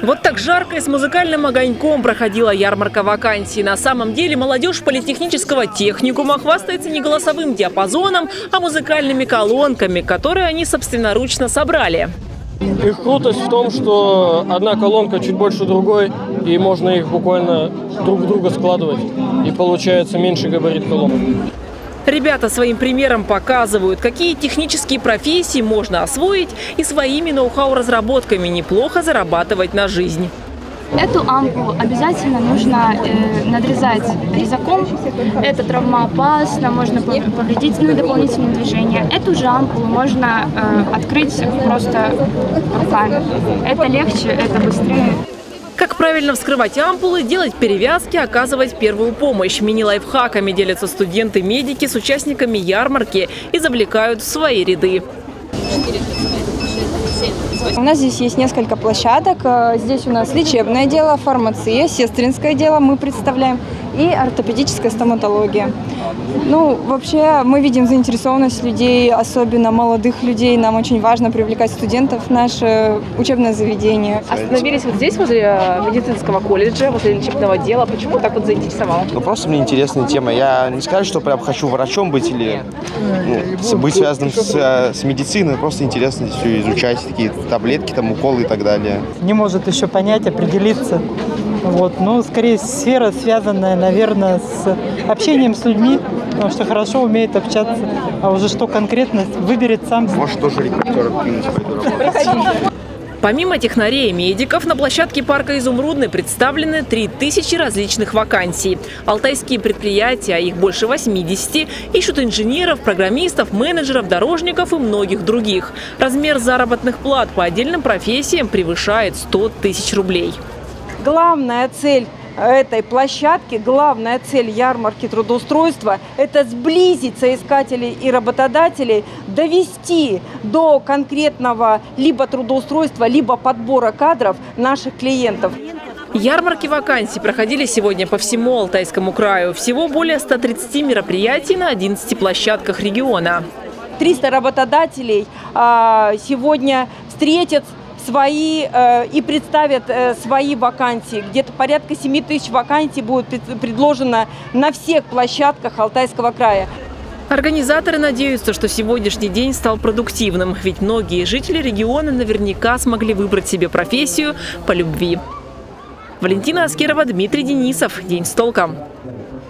Вот так жарко и с музыкальным огоньком проходила ярмарка вакансий. На самом деле молодежь политехнического техникума хвастается не голосовым диапазоном, а музыкальными колонками, которые они собственноручно собрали. Их крутость в том, что одна колонка чуть больше другой, и можно их буквально друг в друга складывать, и получается меньше габарит колонок. Ребята своим примером показывают, какие технические профессии можно освоить и своими ноу-хау разработками неплохо зарабатывать на жизнь. Эту ампулу обязательно нужно э, надрезать резаком. Это травмоопасно, можно повредить, ну и дополнительные движения. Эту же ампулу можно э, открыть просто руками. Это легче, это быстрее. Как правильно вскрывать ампулы, делать перевязки, оказывать первую помощь. Мини-лайфхаками делятся студенты-медики с участниками ярмарки и завлекают в свои ряды. У нас здесь есть несколько площадок. Э, здесь у нас лечебное дело, фармация, сестринское дело мы представляем и ортопедическая стоматология. Ну, вообще мы видим заинтересованность людей, особенно молодых людей. Нам очень важно привлекать студентов в наше учебное заведение. Остановились вот здесь, возле э, медицинского колледжа, возле лечебного дела. Почему так вот заинтересовало? Ну, просто мне интересная тема. Я не скажу, что прям хочу врачом быть или ну, быть связанным с, э, с медициной. Просто интересно все изучать, такие таблетки, там, уколы и так далее. Не может еще понять, определиться. Вот. Ну, скорее, сфера, связанная, наверное, с общением с людьми, потому что хорошо умеет общаться. А уже что конкретно выберет сам. Может, тоже рекрутер Помимо технарей и медиков, на площадке парка «Изумрудный» представлены 3000 различных вакансий. Алтайские предприятия, а их больше 80, ищут инженеров, программистов, менеджеров, дорожников и многих других. Размер заработных плат по отдельным профессиям превышает 100 тысяч рублей. Главная цель этой площадки, главная цель ярмарки трудоустройства – это сблизить соискателей и работодателей, довести до конкретного либо трудоустройства, либо подбора кадров наших клиентов. Ярмарки вакансий проходили сегодня по всему Алтайскому краю. Всего более 130 мероприятий на 11 площадках региона. 300 работодателей а, сегодня встретят свои э, и представят э, свои вакансии. Где-то порядка 7 тысяч вакансий будет предложено на всех площадках Алтайского края. Организаторы надеются, что сегодняшний день стал продуктивным, ведь многие жители региона наверняка смогли выбрать себе профессию по любви. Валентина Аскерова, Дмитрий Денисов. День с толком.